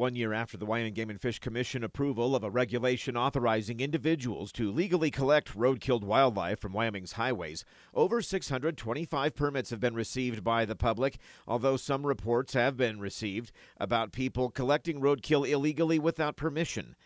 One year after the Wyoming Game and Fish Commission approval of a regulation authorizing individuals to legally collect road killed wildlife from Wyoming's highways, over 625 permits have been received by the public, although some reports have been received about people collecting roadkill illegally without permission.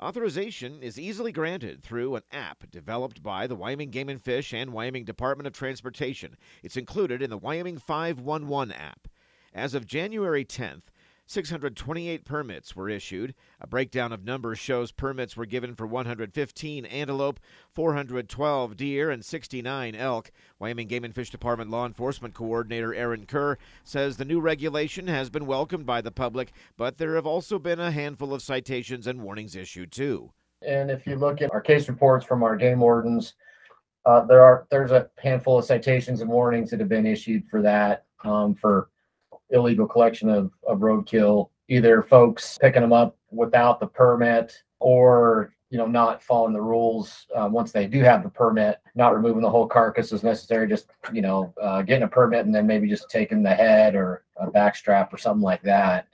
Authorization is easily granted through an app developed by the Wyoming Game and Fish and Wyoming Department of Transportation. It's included in the Wyoming 511 app. As of January 10th, 628 permits were issued. A breakdown of numbers shows permits were given for 115 antelope, 412 deer, and 69 elk. Wyoming Game and Fish Department Law Enforcement Coordinator Aaron Kerr says the new regulation has been welcomed by the public, but there have also been a handful of citations and warnings issued too. And if you look at our case reports from our game wardens, uh, there are there's a handful of citations and warnings that have been issued for that um, for illegal collection of, of roadkill, either folks picking them up without the permit or you know not following the rules uh, once they do have the permit not removing the whole carcass is necessary just you know uh, getting a permit and then maybe just taking the head or a back strap or something like that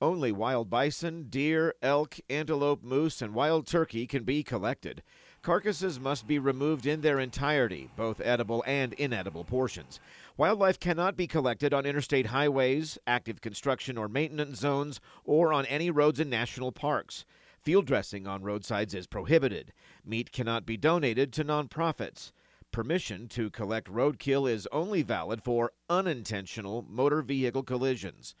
only wild bison, deer, elk, antelope, moose, and wild turkey can be collected. Carcasses must be removed in their entirety, both edible and inedible portions. Wildlife cannot be collected on interstate highways, active construction or maintenance zones, or on any roads in national parks. Field dressing on roadsides is prohibited. Meat cannot be donated to nonprofits. Permission to collect roadkill is only valid for unintentional motor vehicle collisions.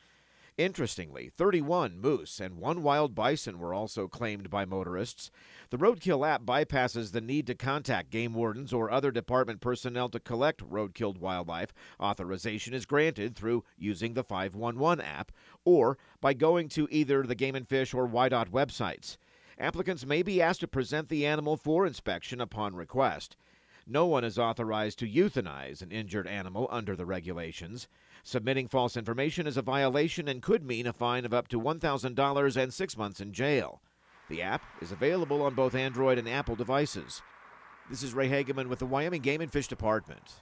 Interestingly, 31 moose and one wild bison were also claimed by motorists. The Roadkill app bypasses the need to contact game wardens or other department personnel to collect roadkilled wildlife. Authorization is granted through using the 511 app or by going to either the Game and Fish or WYDOT websites. Applicants may be asked to present the animal for inspection upon request. No one is authorized to euthanize an injured animal under the regulations. Submitting false information is a violation and could mean a fine of up to $1,000 and six months in jail. The app is available on both Android and Apple devices. This is Ray Hageman with the Wyoming Game and Fish Department.